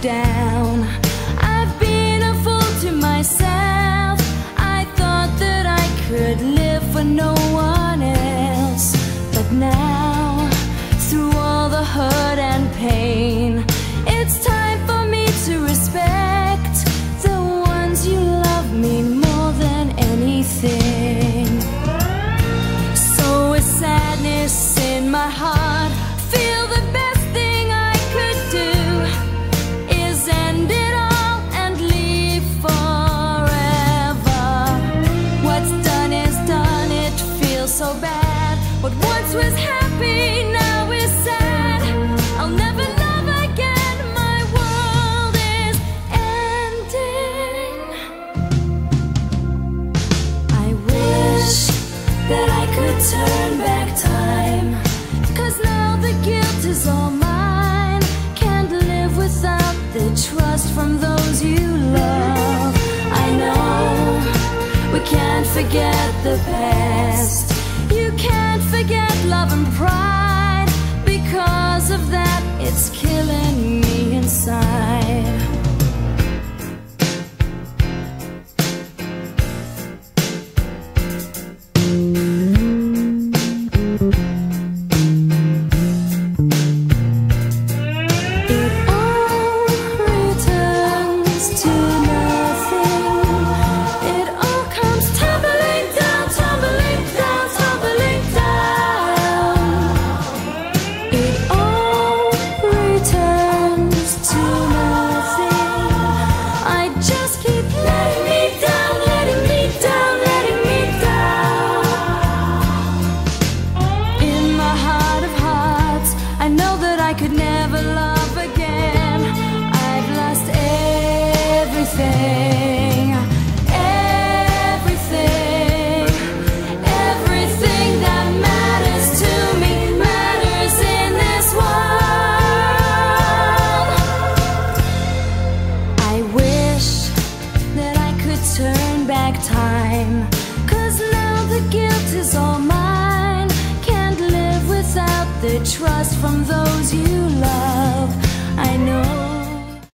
down. I've been a fool to myself. I thought that I could live for no one else. But now, through all the hurt and pain, i wish that i could turn back time. Cause now the guilt is all mine. Can't live without the trust from those you love. I know we can't forget the past love and pride. Because of that, it's killing. trust from those you love. I know.